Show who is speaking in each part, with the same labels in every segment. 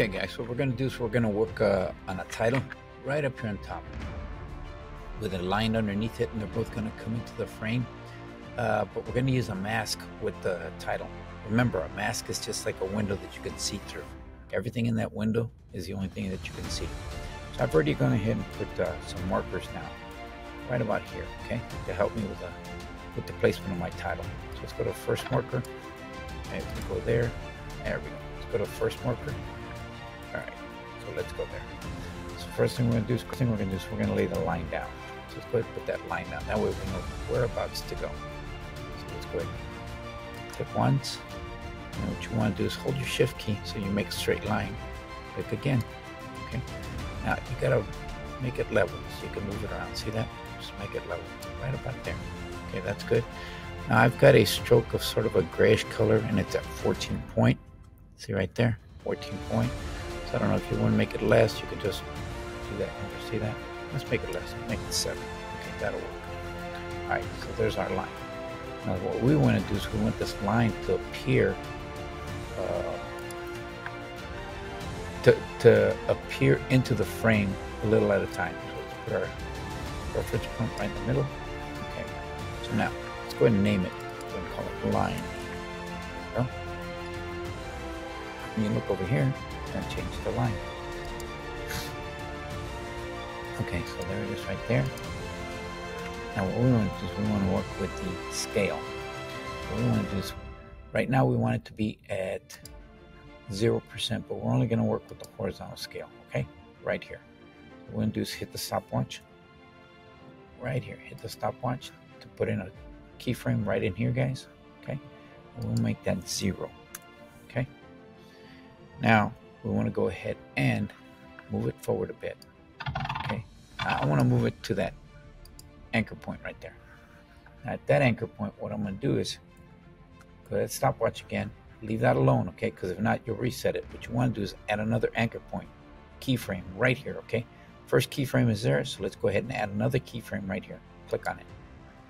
Speaker 1: Okay, guys, what we're going to do is we're going to work uh, on a title right up here on top with a line underneath it, and they're both going to come into the frame. Uh, but we're going to use a mask with the title. Remember, a mask is just like a window that you can see through. Everything in that window is the only thing that you can see. So I've already gone ahead and put uh, some markers now, right about here, okay, to help me with, uh, with the placement of my title. So let's go to first marker. Okay, go there. There we go. Let's go to first marker. Let's go there. So first thing we're gonna do is, thing we're gonna do is we're gonna lay the line down. So let's go ahead and put that line down. That way we know whereabouts to go. So let's go ahead and click once. And what you want to do is hold your shift key so you make a straight line. Click again. Okay. Now you gotta make it level so you can move it around. See that? Just make it level. Right about there. Okay, that's good. Now I've got a stroke of sort of a grayish color and it's at 14 point. See right there? 14 point. So I don't know if you want to make it less, you can just do that. See that? Let's make it less. Make it 7. Okay, that'll work. Alright, so there's our line. Now what we want to do is we want this line to appear uh, to, to appear into the frame a little at a time. So let's put our reference point right in the middle. Okay. So now let's go ahead and name it. We're going to call it line. You look over here and change the line. Okay, so there it is right there. Now what we want to do is we want to work with the scale. What we want to do is, right now we want it to be at 0%, but we're only going to work with the horizontal scale, okay? Right here. What we're going to do is hit the stopwatch. Right here, hit the stopwatch to put in a keyframe right in here, guys, okay? And we'll make that zero, okay? Now, we want to go ahead and move it forward a bit, okay? I want to move it to that anchor point right there. Now, at that anchor point, what I'm going to do is go ahead, stopwatch again, leave that alone, okay? Because if not, you'll reset it. What you want to do is add another anchor point keyframe right here, okay? First keyframe is there, so let's go ahead and add another keyframe right here. Click on it.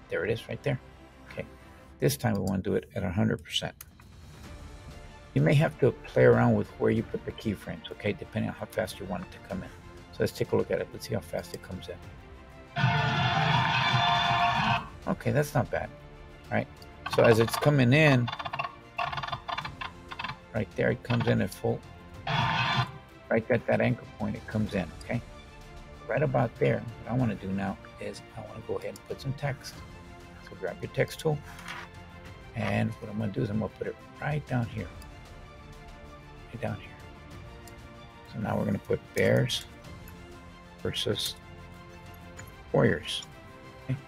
Speaker 1: There it is right there. Okay. This time we want to do it at 100%. You may have to play around with where you put the keyframes, okay, depending on how fast you want it to come in. So let's take a look at it. Let's see how fast it comes in. Okay, that's not bad. Right. So as it's coming in, right there, it comes in at full. Right at that anchor point, it comes in, okay? Right about there, what I want to do now is I want to go ahead and put some text. So grab your text tool. And what I'm going to do is I'm going to put it right down here. Down here. So now we're going to put bears versus warriors. Okay?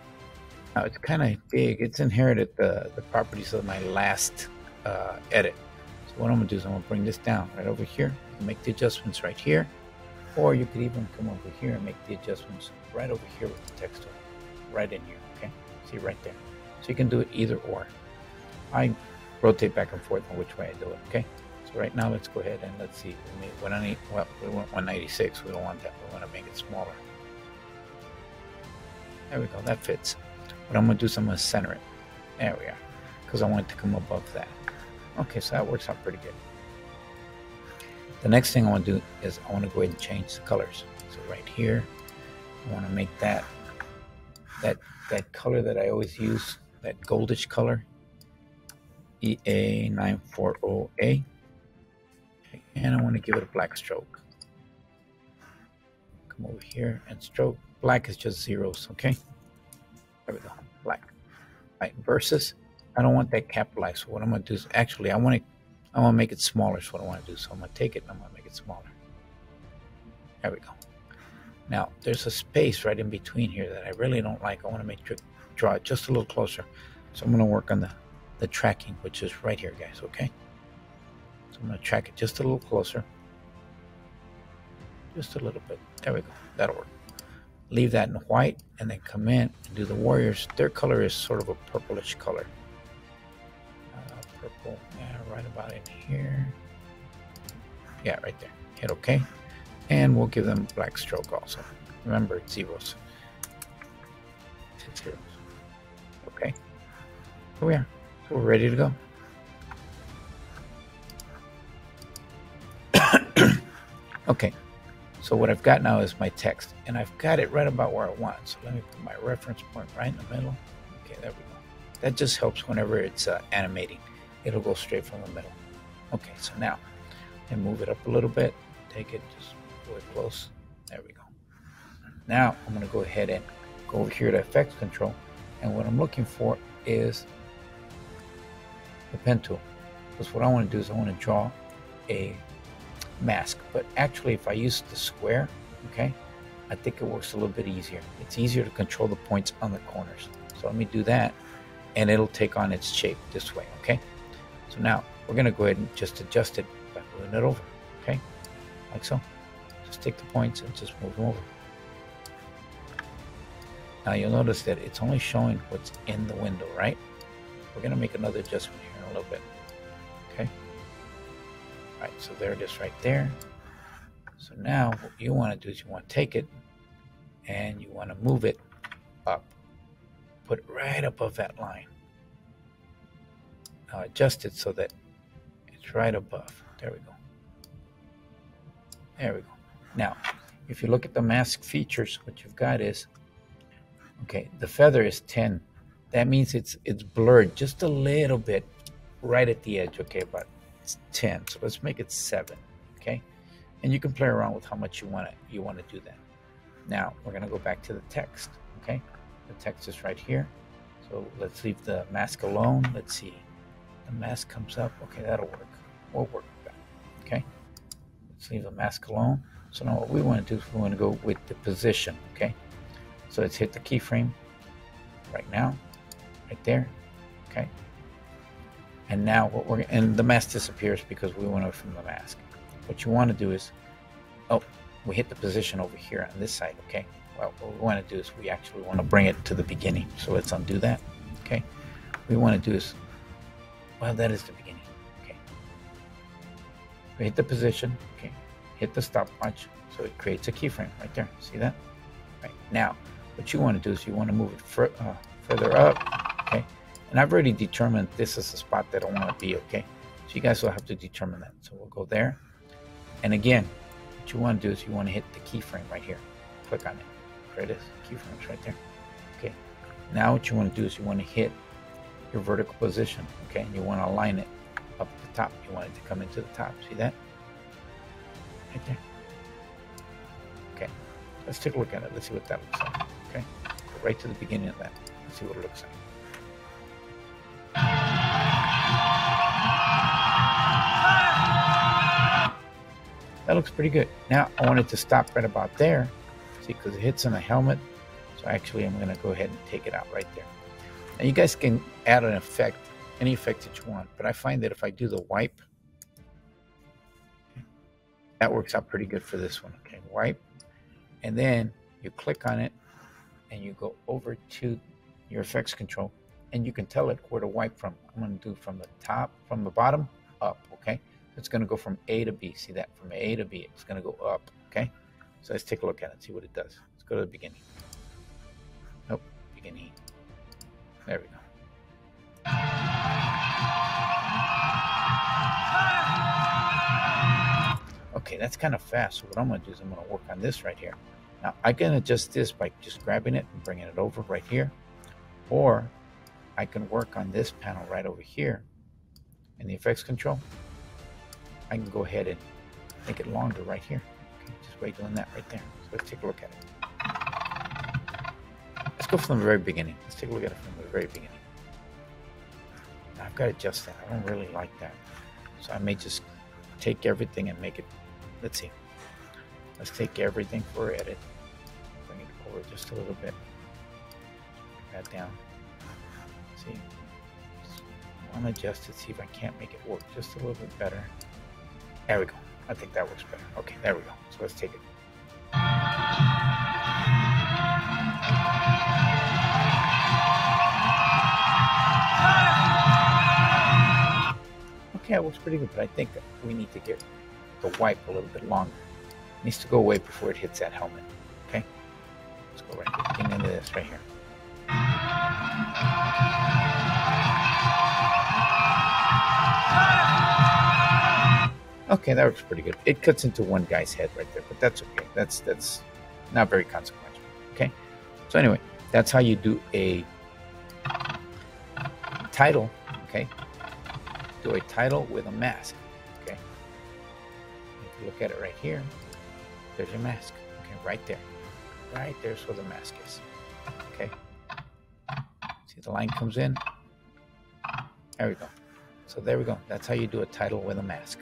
Speaker 1: Now it's kind of big. It's inherited the, the properties of my last uh, edit. So what I'm going to do is I'm going to bring this down right over here. And make the adjustments right here. Or you could even come over here and make the adjustments right over here with the text. Right in here, okay? See right there. So you can do it either or. I rotate back and forth on which way I do it, okay? So right now, let's go ahead and let's see. We, made 190, well, we want 196. We don't want that. We want to make it smaller. There we go. That fits. What I'm going to do is I'm going to center it. There we are. Because I want it to come above that. Okay, so that works out pretty good. The next thing I want to do is I want to go ahead and change the colors. So right here, I want to make that that that color that I always use, that goldish color, EA940A. And I want to give it a black stroke. Come over here and stroke. Black is just zeros, okay? There we go, black. Right, versus, I don't want that capitalized. So what I'm going to do is, actually, I want to I want to make it smaller is what I want to do. So I'm going to take it and I'm going to make it smaller. There we go. Now, there's a space right in between here that I really don't like. I want to make draw it just a little closer. So I'm going to work on the, the tracking, which is right here, guys, okay? So I'm going to track it just a little closer. Just a little bit. There we go. That'll work. Leave that in white and then come in and do the warriors. Their color is sort of a purplish color. Uh, purple, yeah, right about in here. Yeah, right there. Hit OK. And we'll give them black stroke also. Remember, it's zeros. It's zeros. Okay. Here we are. So we're ready to go. Okay, so what I've got now is my text, and I've got it right about where I want. So let me put my reference point right in the middle. Okay, there we go. That just helps whenever it's uh, animating. It'll go straight from the middle. Okay, so now, and move it up a little bit. Take it just really close. There we go. Now I'm going to go ahead and go over here to effects control, and what I'm looking for is the pen tool. Because what I want to do is I want to draw a mask. But actually, if I use the square, okay, I think it works a little bit easier. It's easier to control the points on the corners. So let me do that, and it'll take on its shape this way, okay? So now we're going to go ahead and just adjust it by moving it over, okay? Like so. Just take the points and just move them over. Now you'll notice that it's only showing what's in the window, right? We're going to make another adjustment here in a little bit. Okay. Right, so there it is right there. So now what you want to do is you want to take it and you want to move it up. Put it right above that line. Now adjust it so that it's right above. There we go. There we go. Now, if you look at the mask features, what you've got is, okay, the feather is 10. That means it's it's blurred just a little bit right at the edge, okay, but 10. So let's make it 7, okay? And you can play around with how much you want to you want to do that. Now, we're going to go back to the text, okay? The text is right here. So let's leave the mask alone. Let's see. The mask comes up. Okay, that'll work. We'll work with that. Okay. Let's leave the mask alone. So now what we want to do is we want to go with the position. Okay. So let's hit the keyframe right now, right there. Okay. And now what we're and the mask disappears because we went away from the mask. What you want to do is, oh, we hit the position over here on this side. Okay. Well, what we want to do is we actually want to bring it to the beginning. So let's undo that. Okay. We want to do is, well, that is the beginning. Okay. We hit the position. Okay. Hit the stopwatch. So it creates a keyframe right there. See that? Right. Now, what you want to do is you want to move it fur uh, further up. And I've already determined this is the spot that I want to be. Okay. So you guys will have to determine that. So we'll go there. And again, what you want to do is you want to hit the keyframe right here. Click on it. There it is. Keyframes right there. Okay. Now what you want to do is you want to hit your vertical position. Okay. And you want to align it up at the top. You want it to come into the top. See that? Right there. Okay. Let's take a look at it. Let's see what that looks like. Okay. Go right to the beginning of that. Let's see what it looks like. That looks pretty good. Now I want it to stop right about there. See, because it hits on the helmet. So actually I'm gonna go ahead and take it out right there. Now you guys can add an effect, any effect that you want, but I find that if I do the wipe, that works out pretty good for this one. Okay, wipe, and then you click on it and you go over to your effects control and you can tell it where to wipe from. I'm going to do from the top, from the bottom up, okay? It's going to go from A to B. See that? From A to B, it's going to go up, okay? So let's take a look at it, see what it does. Let's go to the beginning. Nope, beginning. There we go. Okay, that's kind of fast. So what I'm going to do is I'm going to work on this right here. Now, I can adjust this by just grabbing it and bringing it over right here. Or I can work on this panel right over here in the effects control. I can go ahead and make it longer right here. Okay, just by doing that right there. So let's take a look at it. Let's go from the very beginning. Let's take a look at it from the very beginning. Now, I've got to adjust that. I don't really like that. So I may just take everything and make it, let's see. Let's take everything for edit. Bring it over just a little bit. That down. See, I want to adjust it, see if I can't make it work just a little bit better. There we go. I think that works better. Okay, there we go. So let's take it. Okay, it works pretty good, but I think we need to get the wipe a little bit longer. It needs to go away before it hits that helmet. Okay? Let's go right to the beginning this right here. Okay, that works pretty good. It cuts into one guy's head right there, but that's okay. That's that's not very consequential. Okay. So anyway, that's how you do a title. Okay. Do a title with a mask. Okay. If you look at it right here, there's your mask. Okay, right there. Right there's where the mask is. Okay. See the line comes in. There we go. So there we go. That's how you do a title with a mask.